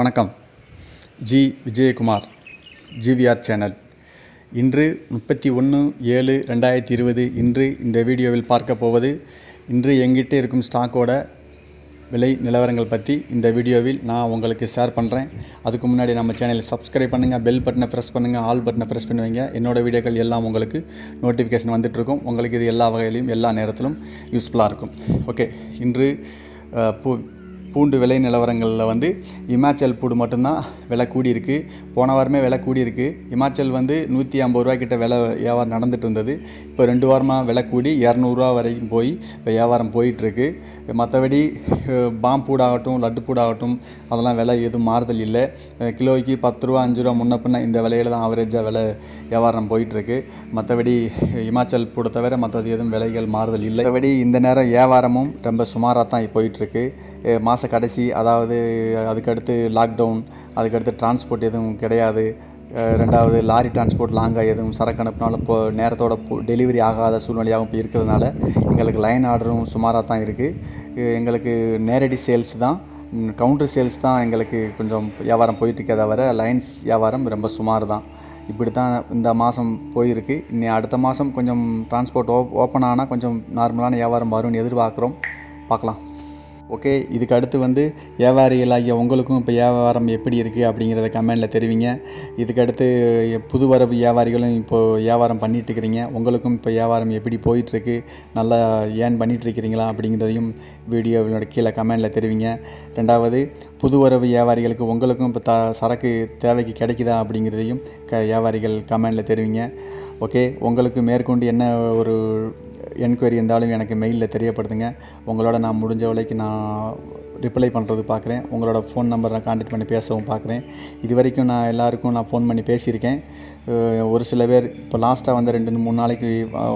வணக்கம். G. Vijayakumar GVR channel. இன்று முப்பத்தி ஒன்று ஏழு ரெண்டாயிரத்தி இருபது இன்று இந்த வீடியோவில் பார்க்க போவது இன்று எங்கிட்ட இருக்கும் ஸ்டாக்கோட விலை நிலவரங்கள் பற்றி இந்த வீடியோவில் நான் உங்களுக்கு ஷேர் பண்ணுறேன் அதுக்கு முன்னாடி நம்ம சேனலை சப்ஸ்கிரைப் பண்ணுங்கள் பெல் பட்டனை ப்ரெஸ் பண்ணுங்கள் ஆல் பட்டனை ப்ரெஸ் பண்ணுவீங்க. என்னோடய என்னோட வீடியோக்கள் எல்லாம் உங்களுக்கு நோட்டிஃபிகேஷன் வந்துட்டுருக்கும் உங்களுக்கு இது எல்லா வகையிலையும் எல்லா நேரத்திலும் யூஸ்ஃபுல்லாக இருக்கும். ஓகே இன்று பூ பூண்டு விலை நிலவரங்களில் வந்து இமாச்சல் பூண்டு மட்டும்தான் விலை கூடியிருக்கு. போன வாரமே விலை கூடியிருக்கு. இமாச்சல் வந்து நூற்றி ஐம்பது ரூபா கிட்ட விலை வியாபாரம் நடந்துட்டு இருந்தது. இப்போ ரெண்டு வாரமாக விலை கூடி இரநூறுவா வரைக்கும் போய் இப்போ வியாபாரம் போயிட்டுருக்கு. மற்றபடி பாம் பூடாகட்டும் லட்டு பூடாகட்டும் அதெல்லாம் விலை எதுவும் மாறுதல் இல்லை. கிலோவுக்கு பத்து ரூபா அஞ்சு ரூபா முன்ன பின்ன இந்த விலையில தான் ஆவரேஜாக விலை வியாபாரம் போயிட்டுருக்கு. மற்றபடி இமாச்சல் பூடை தவிர மற்றது எதுவும் விலைகள் மாறுதல் இல்லை. மற்றபடி இந்த நேரம் வியாபாரமும் ரொம்ப சுமாராக தான் போயிட்டுருக்கு. மாத கடைசி அதாவது அதுக்கடுத்து லாக்டவுன் அதுக்கடுத்து டிரான்ஸ்போர்ட் எதுவும் கிடையாது. ரெண்டாவது லாரி டிரான்ஸ்போர்ட் லாங்காக எதுவும் சரக்கு அனுப்பினாலும் இப்போ நேரத்தோட டெலிவரி ஆகாத சூழ்நிலையாகவும் இப்போ இருக்கிறதுனால எங்களுக்கு லைன் ஆர்டரும் சுமாராக தான் இருக்குது எங்களுக்கு நேரடி சேல்ஸ் தான் கவுண்டர் சேல்ஸ் தான் எங்களுக்கு கொஞ்சம் வியாபாரம் போயிட்டுருக்கே தவிர லைன்ஸ் வியாபாரம் ரொம்ப சுமார் தான். இப்படி தான் இந்த மாதம் போயிருக்கு. இன்னி அடுத்த மாதம் கொஞ்சம் டிரான்ஸ்போர்ட் ஓப் ஓப்பன் ஆனால் கொஞ்சம் நார்மலான வியாபாரம் வரும்னு எதிர்பார்க்குறோம். பார்க்கலாம். ஓகே இதுக்கு அடுத்து வந்து வியாபாரிகளாகிய உங்களுக்கும் இப்போ வியாபாரம் எப்படி இருக்குது அப்படிங்கிறத கமெண்டில் தெரிவிங்க. இதுக்கடுத்து புது வரவு வியாபாரிகளும் இப்போது வியாபாரம் பண்ணிட்டுருக்குறீங்க உங்களுக்கும் இப்போ வியாபாரம் எப்படி போயிட்டுருக்கு நல்லா ஏன் பண்ணிகிட்ருக்கிறீங்களா அப்படிங்கிறதையும் வீடியோவினோட கீழே கமெண்டில் தெரிவிங்க. ரெண்டாவது புது வரவு வியாபாரிகளுக்கு உங்களுக்கும் இப்போ த சரக்கு தேவைக்கு கிடைக்குதா அப்படிங்கிறதையும் க வியாபாரிகள் கமெண்டில் தெரிவிங்க. ஓகே உங்களுக்கு மேற்கொண்டு என்ன ஒரு என்கொயரி இருந்தாலும் எனக்கு மெயிலில் தெரியப்படுத்துங்க. உங்களோட நான் முடிஞ்ச வரைக்கும் நான் ரிப்ளை பண்ணுறது பார்க்குறேன் உங்களோட ஃபோன் நம்பர் நான் கான்டாக்ட் பண்ணி பேசவும் பார்க்குறேன் இது வரைக்கும் நான் எல்லாருக்கும் நான் ஃபோன் பண்ணி பேசியிருக்கேன். ஒரு சில பேர் இப்போ லாஸ்ட்டாக வந்த ரெண்டு மூணு நாளைக்கு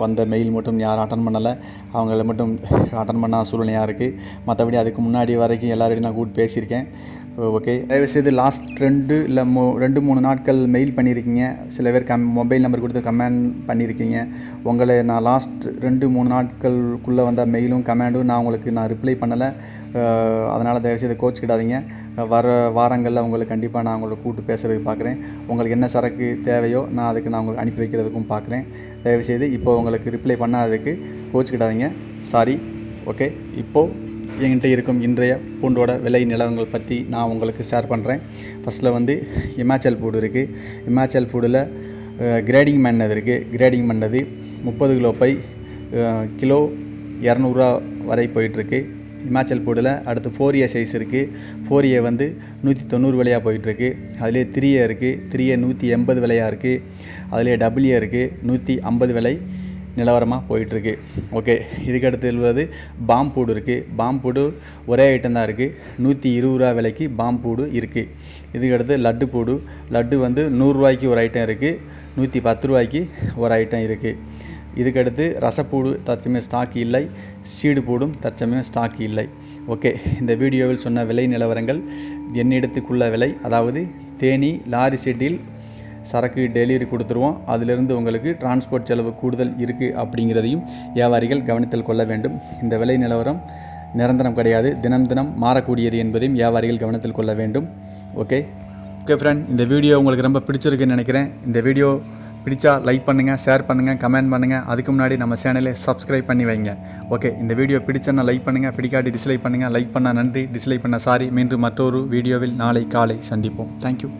வந்த மெயில் மட்டும் யாரும் அட்டன் பண்ணலை. அவங்கள மட்டும் அட்டன் பண்ண சூழ்நிலையாக இருக்குது மற்றபடி அதுக்கு முன்னாடி வரைக்கும் எல்லாரோடையும் நான் கூப்பிட்டு பேசியிருக்கேன். ஓகே தயவுசெய்து லாஸ்ட் ரெண்டு இல்லை மூ ரெண்டு மூணு நாட்கள் மெயில் பண்ணியிருக்கீங்க. சில பேர் கம் மொபைல் நம்பர் கொடுத்து கமெண்ட் பண்ணியிருக்கீங்க. உங்களை நான் லாஸ்ட் ரெண்டு மூணு நாட்களுக்குள்ளே வந்த மெயிலும் கமெண்டும் நான் உங்களுக்கு நான் ரிப்ளை பண்ணலை. அதனால் தயவுசெய்து கோச்சிக்கிடாதீங்க வர வாரங்களில் உங்களுக்கு கண்டிப்பாக நான் உங்களை கூப்பிட்டு பேசுகிறதுக்கு பார்க்குறேன். உங்களுக்கு என்ன சரக்கு தேவையோ நான் அதுக்கு நான் உங்களுக்கு அனுப்பி வைக்கிறதுக்கும் பார்க்குறேன். தயவுசெய்து இப்போ உங்களுக்கு ரிப்ளை பண்ணாததுக்கு கோச்சிக்கிடாதீங்க சாரி ஓகே இப்போது என்கிட்ட இருக்கும் இன்றைய பூண்டோட விலை நிலவரங்கள் பற்றி நான் உங்களுக்கு ஷேர் பண்ணுறேன் ஃபஸ்ட்டில் வந்து இமாச்சல் பூடு இருக்குது இமாச்சல் பூடில் கிரேடிங் பண்ணது இருக்குது கிரேடிங் பண்ணது முப்பது கிலோ பை கிலோ இரநூறுவா வரை போயிட்டுருக்கு இமாச்சல் போர்டில் அடுத்து ஃபோர் ஏ சைஸ் இருக்குது ஃபோர் ஏ வந்து நூற்றி தொண்ணூறு விலையாக போயிட்டுருக்கு. அதுலேயே த்ரீ ஏ இருக்குது த்ரீ ஏ நூற்றி எண்பது விலையாக இருக்குது அதுலேயே டபுள் ஏ இருக்குது நூற்றி ஐம்பது விலை நிலவரமாக போயிட்டுருக்கு. ஓகே இதுக்கடுத்து உள்ளது பாம்பூடு இருக்குது பாம்பூடு ஒரே ஐட்டம் தான் இருக்குது நூற்றி இருபது ரூபா விலைக்கு பாம்பூடு இருக்குது இதுக்கடுத்து லட்டு பூடு லட்டு வந்து நூறுரூவாய்க்கு ஒரு ஐட்டம் இருக்குது நூற்றி பத்து ரூபாய்க்கு ஒரு ஐட்டம் இருக்குது இதுக்கடுத்து ரசப்பூடு தற்சமயம் ஸ்டாக் இல்லை சீடு பூடும் தற்சமயம் ஸ்டாக் இல்லை. ஓகே இந்த வீடியோவில் சொன்ன விலை நிலவரங்கள் என்னிடத்துக்குள்ள விலை அதாவது தேனி லாரி செட்டில் சரக்கு டெலிவரி கொடுத்துருவோம். அதிலிருந்து உங்களுக்கு டிரான்ஸ்போர்ட் செலவு கூடுதல் இருக்குது அப்படிங்கிறதையும் வியாபாரிகள் கவனத்தில் கொள்ள வேண்டும். இந்த விலை நிலவரம் நிரந்தரம் கிடையாது தினம் தினம் மாறக்கூடியது என்பதையும் வியாபாரிகள் கவனத்தில் கொள்ள வேண்டும். ஓகே ஓகே ஃப்ரெண்ட் இந்த வீடியோ உங்களுக்கு ரொம்ப பிடிச்சிருக்குன்னு நினைக்கிறேன். இந்த வீடியோ பிடிச்சா லைக் பண்ணுங்கள் ஷேர் பண்ணுங்கள் கமெண்ட் பண்ணுங்கள் அதுக்கு முன்னாடி நம்ம சேனலை சப்ஸ்கிரைப் பண்ணி வைங்க. ஓகே இந்த வீடியோ பிடிச்சனா லைக் பண்ணுங்கள் பிடிக்காட்டி டிஸ்லைக் பண்ணுங்கள் லைக் பண்ணால் நன்றி டிஸ்லைக் பண்ண சாரி மீண்டும் மற்றொரு வீடியோவில் நாளை காலை சந்திப்போம். தேங்க்யூ